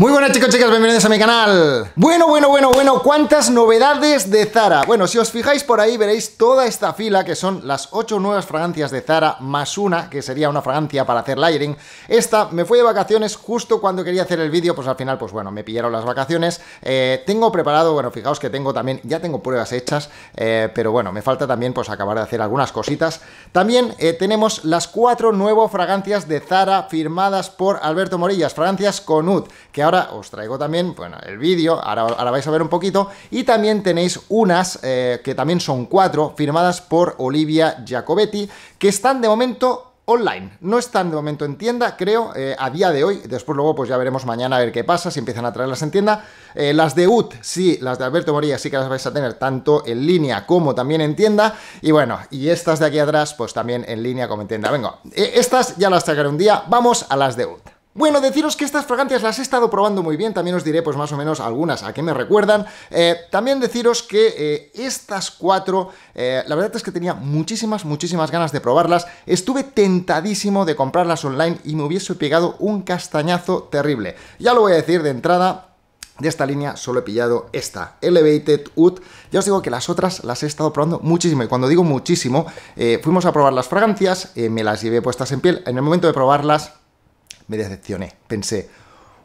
Muy buenas chicos, chicas, bienvenidos a mi canal. Bueno, bueno, bueno, bueno, cuántas novedades de Zara Bueno, si os fijáis por ahí veréis toda esta fila que son las 8 nuevas fragancias de Zara Más una, que sería una fragancia para hacer layering Esta me fui de vacaciones justo cuando quería hacer el vídeo Pues al final, pues bueno, me pillaron las vacaciones. Eh, Tengo preparado, bueno, fijaos que tengo también, ya tengo pruebas hechas eh, Pero bueno, me falta también pues acabar de hacer algunas cositas. También eh, tenemos las cuatro nuevas fragancias de Zara firmadas por Alberto Morillas Fragancias con Ud, que ahora os traigo también, bueno, el vídeo, ahora, vais a ver un poquito, y también tenéis unas, eh, que también son cuatro, firmadas por Olivia Giacobetti, que están de momento online. No están de momento en tienda, creo, eh, a día de hoy. Después luego pues ya veremos mañana a ver qué pasa, si empiezan a traerlas en tienda. Eh, las de UT, sí, las de Alberto Moría sí que las vais a tener tanto en línea como también en tienda. Y bueno, y estas de aquí atrás pues también en línea como en tienda. Venga, estas ya las traeré un día. Vamos a las de UT. Bueno, deciros que estas fragancias las he estado probando muy bien, también os diré pues más o menos algunas a qué me recuerdan. Eh, también deciros que eh, estas cuatro, eh, la verdad es que tenía muchísimas, muchísimas ganas de probarlas. Estuve tentadísimo de comprarlas online y me hubiese pegado un castañazo terrible. Ya lo voy a decir de entrada, de esta línea solo he pillado esta, Elevated Wood. Ya os digo que las otras las he estado probando muchísimo. Y cuando digo muchísimo, fuimos a probar las fragancias, me las llevé puestas en piel. En el momento de probarlas, me decepcioné. Pensé,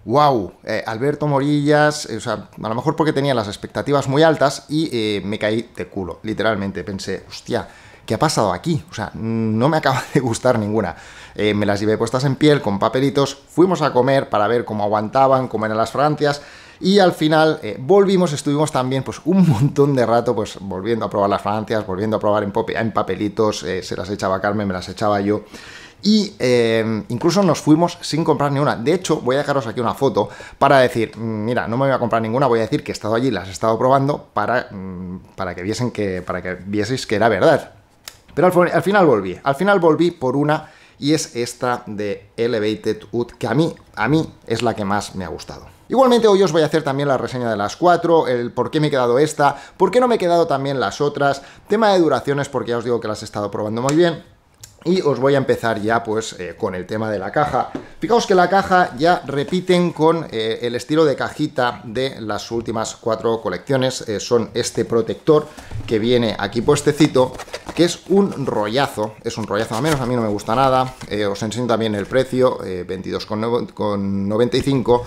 wow, eh, Alberto Morillas, eh, o sea, a lo mejor porque tenía las expectativas muy altas y eh, me caí de culo, literalmente. Pensé, hostia, ¿qué ha pasado aquí? O sea, no me acaba de gustar ninguna. me las llevé puestas en piel con papelitos, fuimos a comer para ver cómo aguantaban, cómo eran las fragancias. Y al final volvimos, estuvimos también pues un montón de rato pues volviendo a probar las fragancias, volviendo a probar en, en papelitos, se las echaba Carmen, me las echaba yo. Y eh, incluso nos fuimos sin comprar ni una. De hecho, voy a dejaros aquí una foto para decir, mm, mira, no me voy a comprar ninguna, voy a decir que he estado allí, las he estado probando para, mm, para que viesen que, para que vieseis que era verdad. Pero al, final volví, al final volví por una y es esta de Elevated Wood, que a mí, a mí es la que más me ha gustado. Igualmente hoy os voy a hacer también la reseña de las cuatro, el por qué me he quedado esta, por qué no me he quedado también las otras, tema de duraciones porque ya os digo que las he estado probando muy bien, y os voy a empezar ya pues eh, con el tema de la caja. Fijaos que la caja ya repiten con eh, el estilo de cajita de las últimas cuatro colecciones. Eh, son este protector que viene aquí puestecito, que es un rollazo. Es un rollazo a menos, a mí no me gusta nada. os enseño también el precio, 22,95.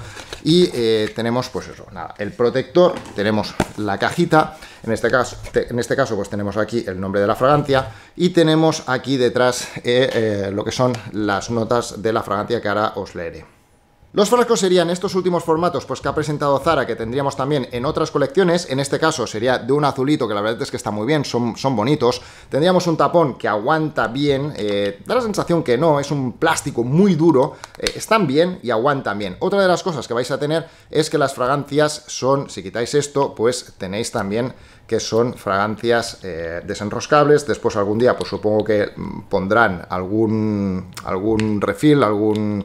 Y tenemos pues eso, nada, el protector, tenemos la cajita. En este caso, en este caso pues tenemos aquí el nombre de la fragancia y tenemos aquí detrás eh, eh, lo que son las notas de la fragancia que ahora os leeré. Los frascos serían estos últimos formatos pues que ha presentado Zara, que tendríamos también en otras colecciones. En este caso sería de un azulito, que la verdad es que está muy bien, son, son bonitos. Tendríamos un tapón que aguanta bien, eh, da la sensación que no, es un plástico muy duro. están bien y aguantan bien. Otra de las cosas que vais a tener es que las fragancias son, si quitáis esto, pues tenéis también que son fragancias eh, desenroscables. Después algún día, pues supongo que mm, pondrán algún, algún refill, algún,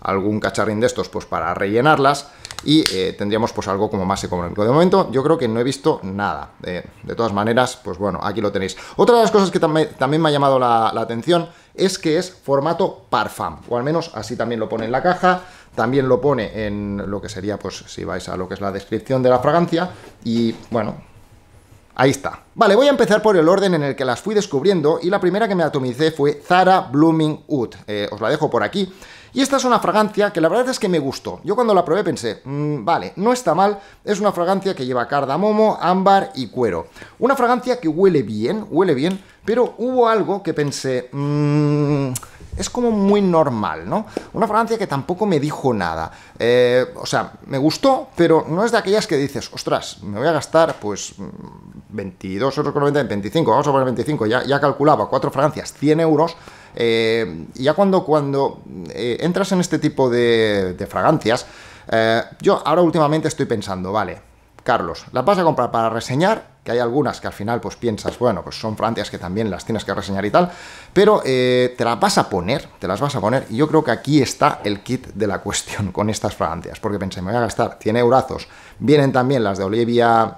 algún cacharrín de estos, pues para rellenarlas y eh, tendríamos pues algo como más económico. De momento yo creo que no he visto nada. de todas maneras, pues bueno, aquí lo tenéis. Otra de las cosas que también me ha llamado la, atención es que es formato Parfum, o al menos así también lo pone en la caja, también lo pone en lo que sería, pues si vais a lo que es la descripción de la fragancia, y bueno, Ahí está. Vale, voy a empezar por el orden en el que las fui descubriendo y la primera que me atomicé fue Zara Blooming Wood. Eh, os la dejo por aquí. Y esta es una fragancia que la verdad es que me gustó. Yo cuando la probé pensé, mm, vale, no está mal, es una fragancia que lleva cardamomo, ámbar y cuero. Una fragancia que huele bien, huele bien, pero hubo algo que pensé, mmm, es como muy normal, ¿no? Una fragancia que tampoco me dijo nada. Eh, o sea, me gustó, pero no es de aquellas que dices, ostras, me voy a gastar pues 22 euros con 90, 25, vamos a poner 25, ya, ya calculaba, cuatro fragancias, 100 euros. Eh, ya cuando, cuando eh, entras en este tipo de, fragancias, yo ahora últimamente estoy pensando, vale, Carlos, ¿las vas a comprar para reseñar? Que hay algunas que al final pues piensas, bueno, pues son francias que también las tienes que reseñar y tal, pero eh, te las vas a poner, te las vas a poner, y yo creo que aquí está el kit de la cuestión con estas fragancias, porque pensé, me voy a gastar 100 eurazos, vienen también las de Olivia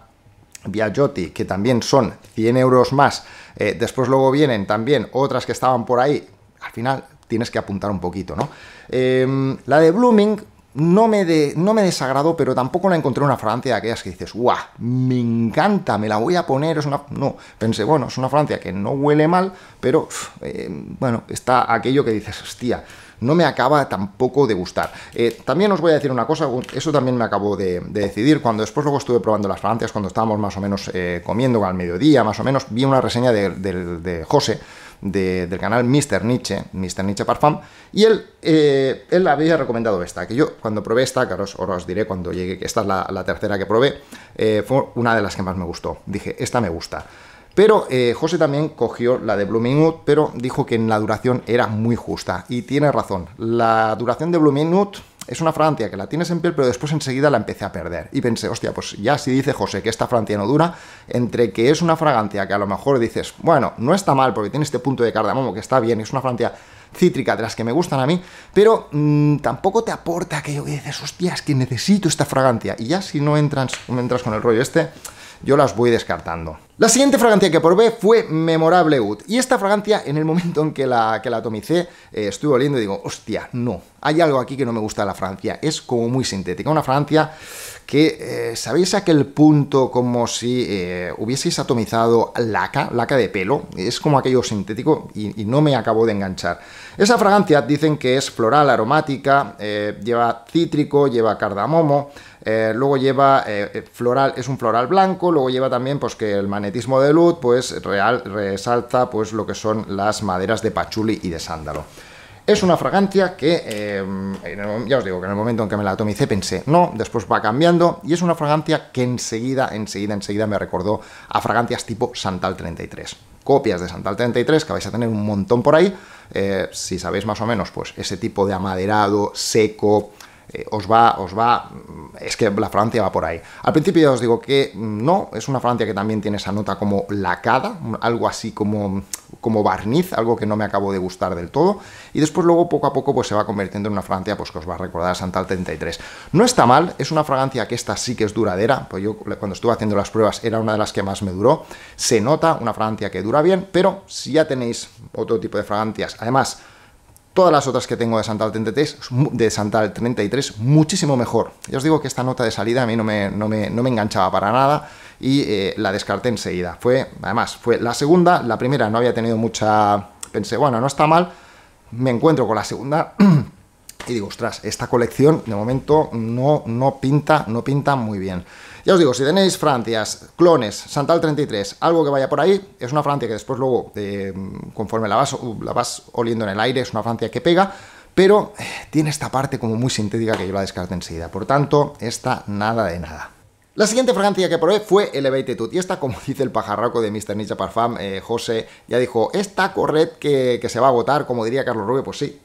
Biagiotti, que también son 100 euros más, eh, después luego vienen también otras que estaban por ahí, al final tienes que apuntar un poquito, ¿no? Em, la de Blooming no me, de, no me desagradó, pero tampoco la encontré una Francia de aquellas que dices, ¡guau! Me encanta, me la voy a poner. Es una. No, pensé, bueno, es una Francia que no huele mal, pero eh, bueno, está aquello que dices, hostia, no me acaba tampoco de gustar. Eh, también os voy a decir una cosa, eso también me acabo de, decidir, cuando después luego estuve probando las Francias, cuando estábamos más o menos eh, comiendo al mediodía, más o menos, vi una reseña de, de José del canal Mr. Nietzsche, Mr. Nietzsche Parfum, y él, eh, él había recomendado esta, que yo cuando probé esta, que os, diré cuando llegue, que esta es la, tercera que probé, fue una de las que más me gustó. Dije, esta me gusta. Pero eh, José también cogió la de Blooming Wood, pero dijo que en la duración era muy justa. Y tiene razón. La duración de Blooming Wood es una Francia que la tienes en piel, pero después enseguida la empecé a perder. Y pensé, hostia, pues ya si dice José que esta Francia no dura, entre que es una fragancia que a lo mejor dices, bueno, no está mal porque tiene este punto de cardamomo que está bien, es una Francia cítrica de las que me gustan a mí, pero mm, tampoco te aporta aquello que dices, hostia, es que necesito esta fragancia. Y ya si no entras, entras con el rollo este, yo las voy descartando. La siguiente fragancia que probé fue Memorable Wood. Y esta fragancia, en el momento en que la, que la atomicé, eh, estuve oliendo y digo, hostia, no, hay algo aquí que no me gusta de la fragancia. Es como muy sintética. Una fragancia que, eh, ¿sabéis aquel punto como si eh, hubieseis atomizado laca, laca de pelo? Es como aquello sintético y, no me acabo de enganchar. Esa fragancia dicen que es floral, aromática, lleva cítrico, lleva cardamomo, luego lleva floral, es un floral blanco, luego lleva también pues que el magnetismo de luz, pues real, resalta pues lo que son las maderas de pachuli y de sándalo. Es una fragancia que, eh, ya os digo, que en el momento en que me la atomicé pensé, no, después va cambiando, y es una fragancia que enseguida, enseguida, enseguida me recordó a fragancias tipo Santal 33. Copias de Santal 33 que vais a tener un montón por ahí, eh, si sabéis más o menos, pues ese tipo de amaderado, seco, eh, os va, os va, es que la Francia va por ahí. Al principio ya os digo que mm, no, es una Francia que también tiene esa nota como lacada, algo así como, como barniz, algo que no me acabo de gustar del todo, y después luego poco a poco pues se va convirtiendo en una Francia pues que os va a recordar a Santal 33. No está mal, es una fragancia que esta sí que es duradera, pues yo cuando estuve haciendo las pruebas era una de las que más me duró, se nota una fragancia que dura bien, pero si ya tenéis otro tipo de fragancias, además Todas las otras que tengo de Santal 33, de Santal 33 muchísimo mejor. Ya os digo que esta nota de salida a mí no me, no me, enganchaba para nada y eh, la descarté enseguida. Fue, además, fue la segunda, la primera no había tenido mucha... Pensé, bueno, no está mal, me encuentro con la segunda y digo, ostras, esta colección de momento no, no, pinta, no pinta muy bien. Ya os digo, si tenéis Francias, clones, Santal 33, algo que vaya por ahí, es una Francia que después luego, eh, conforme la vas, la vas oliendo en el aire, es una Francia que pega, pero eh, tiene esta parte como muy sintética que yo la descarto enseguida. Por tanto, esta nada de nada. La siguiente fragancia que probé fue Elevated Tooth, y esta, como dice el pajarraco de Mr. Nietzsche Parfum, eh, José, ya dijo, esta corred que, se va a agotar, como diría Carlos Rubio, pues sí,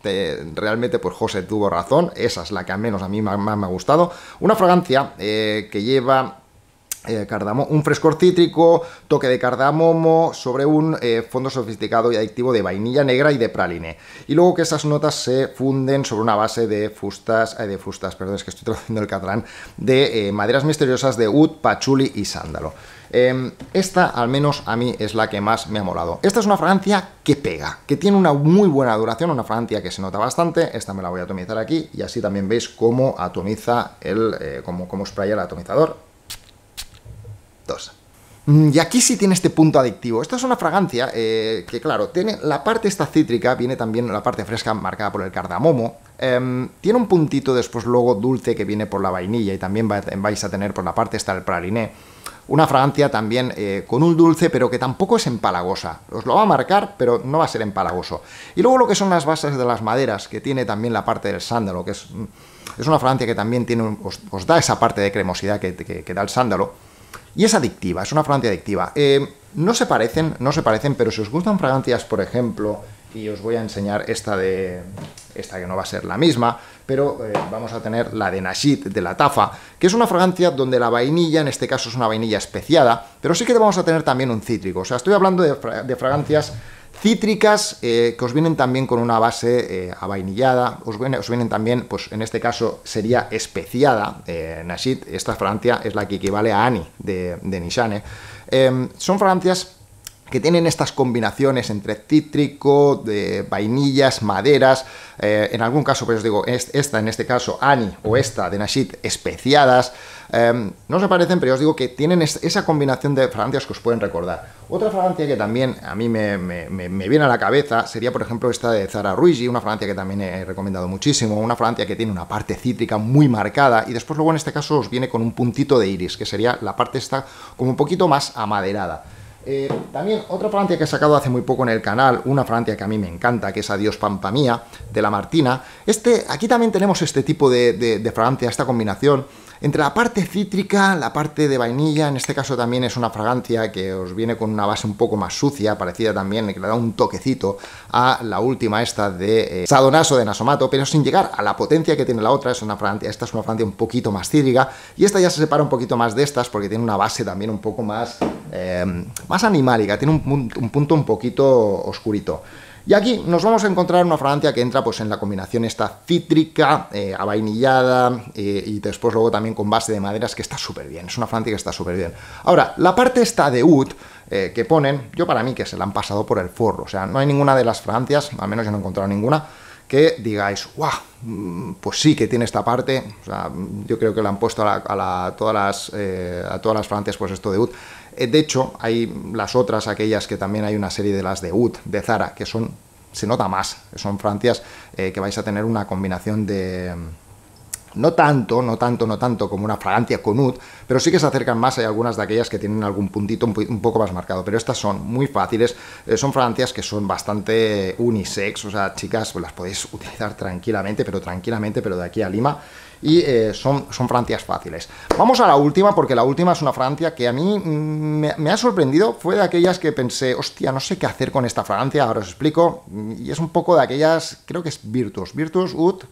realmente pues José tuvo razón, esa es la que al menos a mí más, me ha gustado. Una fragancia eh, que lleva eh, un frescor cítrico, toque de cardamomo sobre un eh, fondo sofisticado y adictivo de vainilla negra y de praline. Y luego que esas notas se funden sobre una base de fustas, eh, de fustas, perdón, es que estoy traduciendo el catalán, de maderas misteriosas de oud, pachuli y sándalo. Em, esta, al menos a mí, es la que más me ha molado. Esta es una fragancia que pega, que tiene una muy buena duración, una fragancia que se nota bastante. Esta me la voy a atomizar aquí y así también veis cómo atomiza el, cómo, cómo spraya el atomizador Mm, y aquí sí tiene este punto adictivo. Esta es una fragancia eh, que, claro, tiene la parte esta cítrica, viene también la parte fresca marcada por el cardamomo. Em, tiene un puntito después luego dulce que viene por la vainilla y también vais a tener por la parte esta el praliné. Una fragancia también eh, con un dulce, pero que tampoco es empalagosa. Os lo va a marcar, pero no va a ser empalagoso. Y luego lo que son las bases de las maderas, que tiene también la parte del sándalo, que es, mm, es una fragancia que también tiene os, da esa parte de cremosidad que, que da el sándalo y es adictiva, es una fragancia adictiva. Eh, no se parecen, no se parecen, pero si os gustan fragancias, por ejemplo, y os voy a enseñar esta de esta que no va a ser la misma, pero eh, vamos a tener la de Nashid de la Tafa, que es una fragancia donde la vainilla, en este caso es una vainilla especiada, pero sí que vamos a tener también un cítrico. O sea, estoy hablando de fragancias Cítricas, eh, que os vienen también con una base eh, avainillada, os, vienen también, pues en este caso sería especiada, eh, Nashid, esta fragancia es la que equivale a Ani de, de Nishane. Em, son fragancias que tienen estas combinaciones entre cítrico, de vainillas, maderas, eh, en algún caso, pues os digo, esta en este caso, Ani o esta de Nashid, especiadas, em, no se parecen, pero os digo que tienen esa combinación de fragancias que os pueden recordar. Otra fragancia que también a mí me, viene a la cabeza sería, por ejemplo, esta de Zara Ruigi, una fragancia que también he recomendado muchísimo, una fragancia que tiene una parte cítrica muy marcada y después luego en este caso os viene con un puntito de iris, que sería la parte esta como un poquito más amaderada. Eh, también otra fragancia que he sacado hace muy poco en el canal, una fragancia que a mí me encanta, que es Adiós Pampa Mía, de la Martina. Este, aquí también tenemos este tipo de, de fragancia, esta combinación entre la parte cítrica, la parte de vainilla, en este caso también es una fragancia que os viene con una base un poco más sucia, parecida también, que le da un toquecito a la última esta de eh, Sadonaso de Nasomato, pero sin llegar a la potencia que tiene la otra, es una fragancia, esta es una fragancia un poquito más cítrica, y esta ya se separa un poquito más de estas porque tiene una base también un poco más, eh, más animálica, tiene un, un punto un poquito oscurito. Y aquí nos vamos a encontrar una fragancia que entra pues en la combinación esta cítrica, eh, avainillada eh, y después luego también con base de maderas que está súper bien, es una fragancia que está súper bien. Ahora, la parte esta de oud eh, que ponen, yo para mí que se la han pasado por el forro, o sea, no hay ninguna de las fragancias, al menos yo no he encontrado ninguna, que digáis, guau, mm, pues sí que tiene esta parte, o sea, yo creo que la han puesto a, todas, las, a todas las fragancias pues esto de oud eh, de hecho, hay las otras, aquellas que también hay una serie de las de Ud, de Zara, que son, se nota más, son francias eh, que vais a tener una combinación de... No tanto, no tanto, no tanto como una fragancia con Ud, pero sí que se acercan más. Hay algunas de aquellas que tienen algún puntito un, poco más marcado, pero estas son muy fáciles. Eh, son fragancias que son bastante unisex, o sea, chicas, pues las podéis utilizar tranquilamente, pero tranquilamente, pero de aquí a Lima y eh, son, son francias fáciles. Vamos a la última, porque la última es una Francia que a mí mm, me, ha sorprendido. Fue de aquellas que pensé, hostia, no sé qué hacer con esta Francia, ahora os explico. Y es un poco de aquellas, creo que es Virtus. Virtus Ut.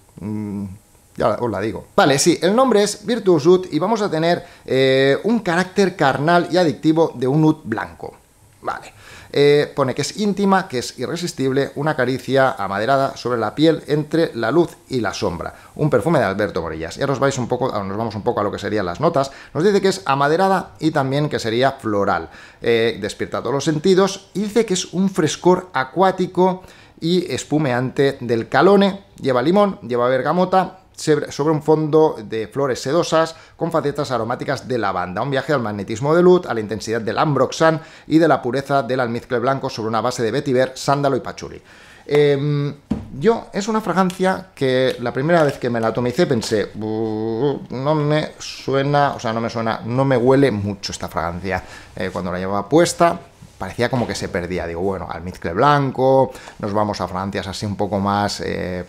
Ya os la digo. Vale, sí, el nombre es Virtus Ut y vamos a tener eh, un carácter carnal y adictivo de un Ut blanco. Vale. Eh, pone que es íntima, que es irresistible, una caricia amaderada sobre la piel entre la luz y la sombra. Un perfume de Alberto Morillas. Y ahora vais un poco, nos vamos un poco a lo que serían las notas. Nos dice que es amaderada y también que sería floral. Eh, despierta todos los sentidos y dice que es un frescor acuático y espumeante del calone. Lleva limón, lleva bergamota, sobre un fondo de flores sedosas con facetas aromáticas de lavanda. Un viaje al magnetismo de luz, a la intensidad del ambroxan y de la pureza del almizcle blanco sobre una base de vetiver, sándalo y pachuli. Em, yo, es una fragancia que la primera vez que me la atomicé pensé, no me suena, o sea, no me suena, no me huele mucho esta fragancia. Eh, cuando la llevaba puesta, parecía como que se perdía. Digo, bueno, almizcle blanco, nos vamos a fragancias así un poco más eh,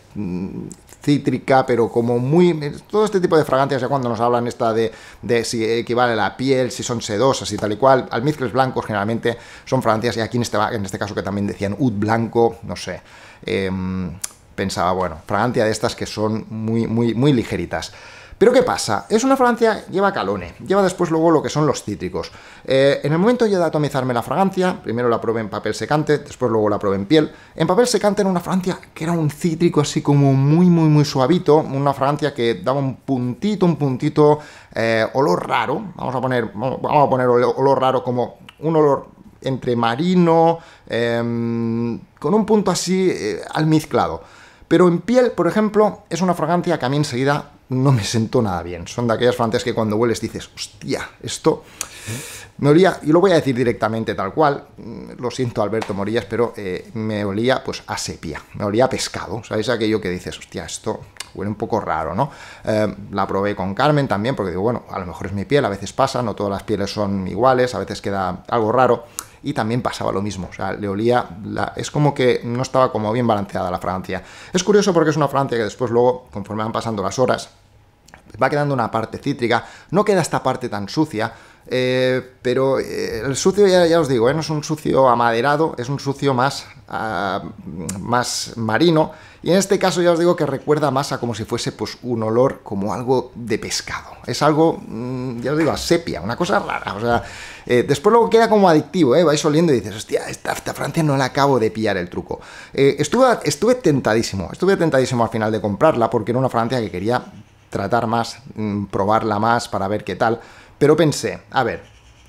cítrica, pero como muy... Todo este tipo de fragancias, ya cuando nos hablan esta de, si equivale a la piel, si son sedosas y tal y cual, almizcles blancos generalmente son fragancias, y aquí en este, en este caso que también decían ud blanco, no sé... Em, pensaba, bueno, fragancia de estas que son muy, muy, muy ligeritas. Pero ¿qué pasa? Es una fragancia, lleva calone, lleva después luego lo que son los cítricos. Eh, en el momento yo de atomizarme la fragancia, primero la probé en papel secante, después luego la probé en piel. En papel secante era una fragancia que era un cítrico así como muy, muy, muy suavito, una fragancia que daba un puntito, un puntito, eh, olor raro, vamos a poner, vamos a poner olor raro como un olor entre marino, em, con un punto así eh, almizclado. Pero en piel, por ejemplo, es una fragancia que a mí enseguida no me sentó nada bien. Son de aquellas fragancias que cuando hueles dices, hostia, esto me olía, y lo voy a decir directamente tal cual, mm, lo siento Alberto Morillas, pero eh, me olía pues a sepia, me olía a pescado, ¿sabéis aquello que dices, hostia, esto huele un poco raro, ¿no? Eh, la probé con Carmen también, porque digo, bueno, a lo mejor es mi piel, a veces pasa, no todas las pieles son iguales, a veces queda algo raro, y también pasaba lo mismo, o sea, le olía, es como que no estaba como bien balanceada la fragancia. Es curioso porque es una fragancia que después luego, conforme van pasando las horas, va quedando una parte cítrica, no queda esta parte tan sucia, eh, pero eh, el sucio, ya, os digo, eh, no es un sucio amaderado, es un sucio más, ah, más marino. Y en este caso ya os digo que recuerda más a como si fuese pues, un olor como algo de pescado. Es algo, mm, ya os digo, a sepia, una cosa rara. O sea, después luego queda como adictivo, vais oliendo y dices, hostia, esta, esta Francia no la acabo de pillar el truco. estuve, estuve tentadísimo, estuve tentadísimo al final de comprarla porque era una Francia que quería tratar más, mm, probarla más para ver qué tal. Pero pensé, a ver,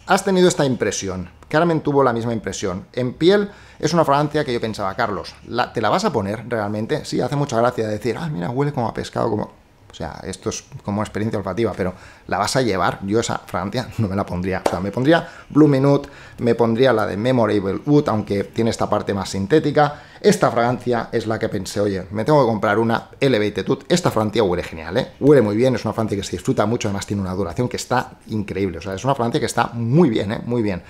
has tenido esta impresión. Carmen tuvo la misma impresión. En piel es una fragancia que yo pensaba, Carlos, ¿te la vas a poner realmente? Sí, hace mucha gracia decir, ah, mira, huele como a pescado, como... O sea, esto es como experiencia olfativa, pero la vas a llevar. Yo esa fragancia no me la pondría. O sea, me pondría Blue Minute, me pondría la de Memorable Wood, aunque tiene esta parte más sintética. Esta fragancia es la que pensé, oye, me tengo que comprar una Elevated Wood. Esta fragancia huele genial, ¿eh? Huele muy bien, es una fragancia que se disfruta mucho, además tiene una duración que está increíble. O sea, es una fragancia que está muy bien, ¿eh? Muy bien.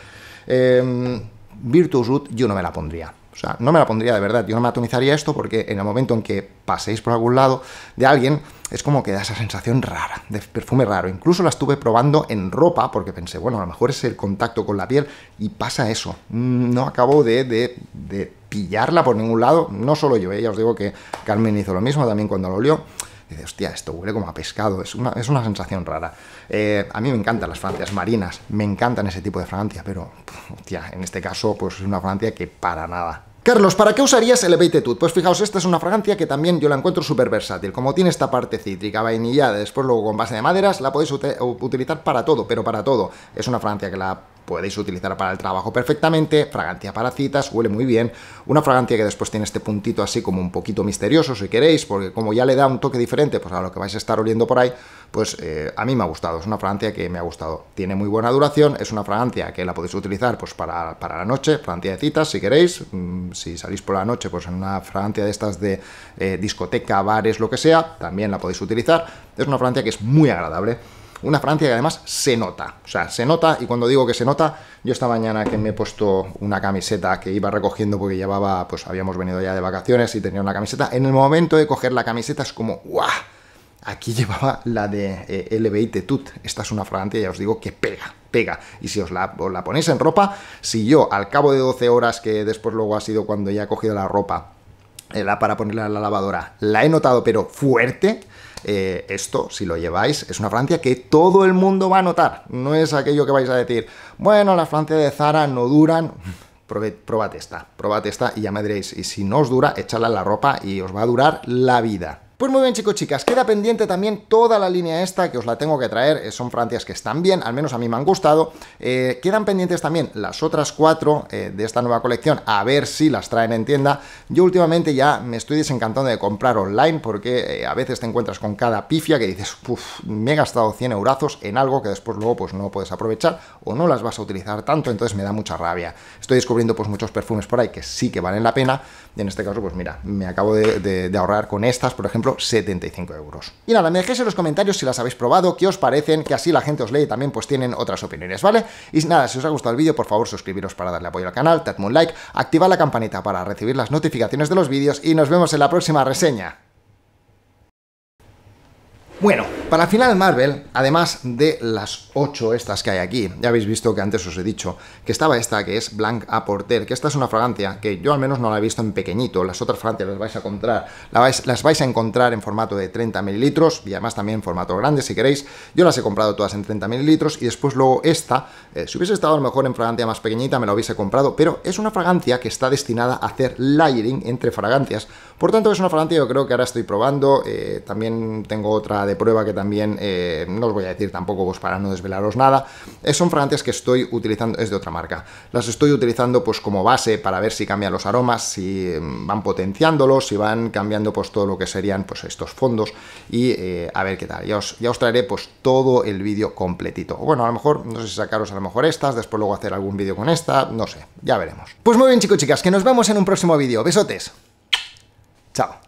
Eh, Virtus Wood yo no me la pondría. O sea, no me la pondría de verdad. Yo no me atomizaría esto porque en el momento en que paséis por algún lado de alguien, es como que da esa sensación rara, de perfume raro. Incluso la estuve probando en ropa porque pensé, bueno, a lo mejor es el contacto con la piel y pasa eso. No acabo de, de, pillarla por ningún lado. No solo yo, ¿eh? ya os digo que Carmen hizo lo mismo también cuando lo olió. Dice, hostia, esto huele como a pescado, es una, es una sensación rara. Eh, a mí me encantan las fragancias marinas, me encantan ese tipo de fragancia, pero, hostia, en este caso, pues es una fragancia que para nada. Carlos, ¿para qué usarías el Tude? Pues fijaos, esta es una fragancia que también yo la encuentro súper versátil. Como tiene esta parte cítrica, vainillada, después luego con base de maderas, la podéis utilizar para todo, pero para todo. Es una fragancia que la podéis utilizar para el trabajo perfectamente, fragancia para citas, huele muy bien, una fragancia que después tiene este puntito así como un poquito misterioso si queréis, porque como ya le da un toque diferente pues a lo que vais a estar oliendo por ahí, pues eh, a mí me ha gustado, es una fragancia que me ha gustado, tiene muy buena duración, es una fragancia que la podéis utilizar pues para, la noche, fragancia de citas si queréis, mm, si salís por la noche pues en una fragancia de estas de eh, discoteca, bares, lo que sea, también la podéis utilizar, es una fragancia que es muy agradable. Una Francia que además se nota, o sea, se nota, y cuando digo que se nota, yo esta mañana que me he puesto una camiseta que iba recogiendo porque llevaba, pues habíamos venido ya de vacaciones y tenía una camiseta, en el momento de coger la camiseta es como, ¡guau! Aquí llevaba la de eh, Tut. Esta es una fragancia, ya os digo, que pega, pega. Y si os la, la ponéis en ropa, si yo al cabo de 12 horas, que después luego ha sido cuando ya he cogido la ropa, eh, la para ponerla en la lavadora, la he notado pero fuerte, eh, esto, si lo lleváis, es una Francia que todo el mundo va a notar. No es aquello que vais a decir, bueno, las Francia de Zara no duran. Probad esta, probad esta y ya me diréis, y si no os dura, echadla en la ropa y os va a durar la vida. Pues muy bien chicos, chicas, queda pendiente también toda la línea esta que os la tengo que traer, eh, son francias que están bien, al menos a mí me han gustado, eh, quedan pendientes también las otras cuatro eh, de esta nueva colección, a ver si las traen en tienda, yo últimamente ya me estoy desencantando de comprar online porque a veces te encuentras con cada pifia que dices, uff, me he gastado 100 eurazos en algo que después luego pues no puedes aprovechar o no las vas a utilizar tanto, entonces me da mucha rabia. Estoy descubriendo pues muchos perfumes por ahí que sí que valen la pena, y en este caso pues mira, me acabo de ahorrar con estas, por ejemplo, 75 euros. Y nada, me dejéis en los comentarios si las habéis probado, qué os parecen, que así la gente os lee y también pues tienen otras opiniones, ¿vale? Y nada, si os ha gustado el vídeo, por favor suscribiros para darle apoyo al canal, dadme un like, activad la campanita para recibir las notificaciones de los vídeos y nos vemos en la próxima reseña. Bueno, para final Marvel, además de las 8 estas que hay aquí, ya habéis visto que antes os he dicho que estaba esta que es Blanc a Porter, que esta es una fragancia que yo al menos no la he visto en pequeñito, las otras fragancias las vais a encontrar, las vais, a encontrar en formato de 30 mililitros y además también en formato grande si queréis, yo las he comprado todas en 30 mililitros y después luego esta, eh, si hubiese estado a lo mejor en fragancia más pequeñita me la hubiese comprado, pero es una fragancia que está destinada a hacer layering entre fragancias, por tanto es una fragancia que yo creo que ahora estoy probando, eh, también tengo otra de prueba que también, eh, no os voy a decir tampoco pues para no desvelaros nada, eh, son fragancias que estoy utilizando, es de otra marca, las estoy utilizando pues como base para ver si cambian los aromas, si mm, van potenciándolos, si van cambiando pues todo lo que serían pues estos fondos y a ver qué tal, ya os, ya os traeré pues todo el vídeo completito, bueno a lo mejor, no sé si sacaros a lo mejor estas, después luego hacer algún vídeo con esta, no sé, ya veremos. Pues muy bien chicos chicas, que nos vemos en un próximo vídeo, besotes, Tchau.